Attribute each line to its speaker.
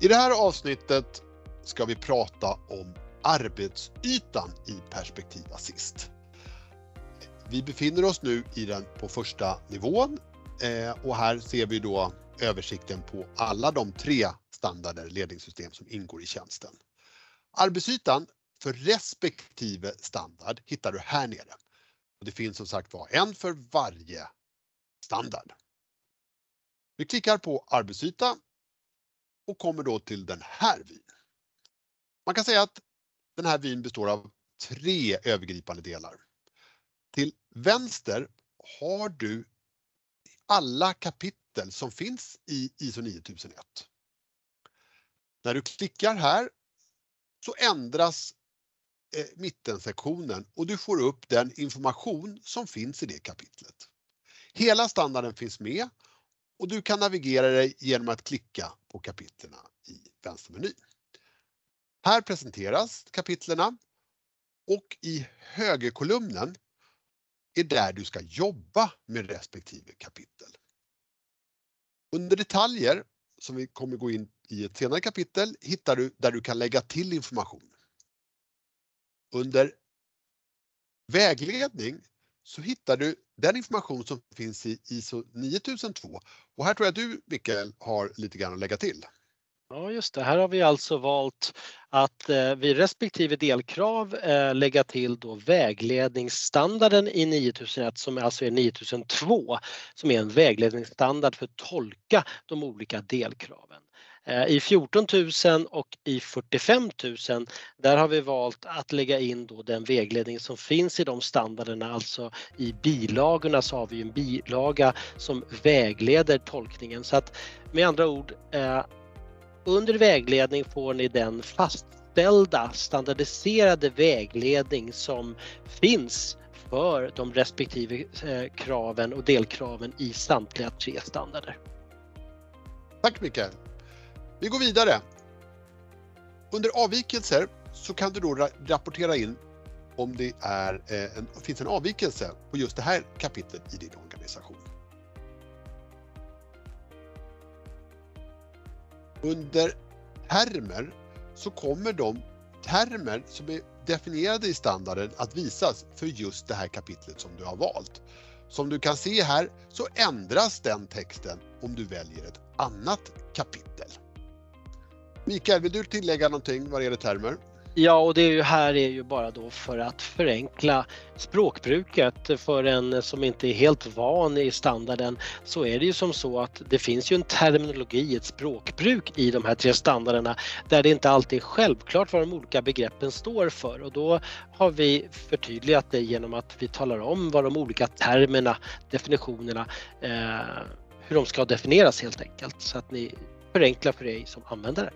Speaker 1: I det här avsnittet ska vi prata om arbetsytan i Perspektiv Assist. Vi befinner oss nu i den på första nivån eh, och här ser vi då översikten på alla de tre standarder ledningssystem som ingår i tjänsten. Arbetsytan för respektive standard hittar du här nere. Det finns som sagt var en för varje standard. Vi klickar på arbetsyta och kommer då till den här vyn. Man kan säga att den här vyn består av tre övergripande delar. Till vänster har du alla kapitel som finns i ISO 9001. När du klickar här så ändras eh, mittensektionen och du får upp den information som finns i det kapitlet. Hela standarden finns med och du kan navigera dig genom att klicka på kapitlerna i vänstermenyn. Här presenteras kapitlerna och i högerkolumnen är där du ska jobba med respektive kapitel. Under detaljer, som vi kommer gå in i ett senare kapitel, hittar du där du kan lägga till information. Under vägledning så hittar du den information som finns i ISO 9002 och här tror jag du Mikael har lite grann att lägga till.
Speaker 2: Ja just det, här har vi alltså valt att eh, vid respektive delkrav eh, lägga till då vägledningsstandarden i 9001 som alltså är 9002 som är en vägledningsstandard för att tolka de olika delkraven. Eh, I 14 000 och i 45 000 där har vi valt att lägga in då den vägledning som finns i de standarderna, alltså i bilagorna så har vi en bilaga som vägleder tolkningen. Så att med andra ord, eh, under vägledning får ni den fastställda standardiserade vägledning som finns för de respektive eh, kraven och delkraven i samtliga tre standarder.
Speaker 1: Tack Mikael! Vi går vidare. Under avvikelser så kan du då rapportera in om det är eh, en, finns en avvikelse på just det här kapitlet i din organisation. Under termer så kommer de termer som är definierade i standarden att visas för just det här kapitlet som du har valt. Som du kan se här så ändras den texten om du väljer ett annat kapitel. Mikael, vill du tillägga någonting vad det gäller termer?
Speaker 2: Ja, och det är ju här är ju bara då för att förenkla språkbruket. För en som inte är helt van i standarden så är det ju som så att det finns ju en terminologi, ett språkbruk i de här tre standarderna där det inte alltid är självklart vad de olika begreppen står för. Och då har vi förtydligat det genom att vi talar om vad de olika termerna, definitionerna, eh, hur de ska definieras helt enkelt. Så att ni förenklar för dig som användare.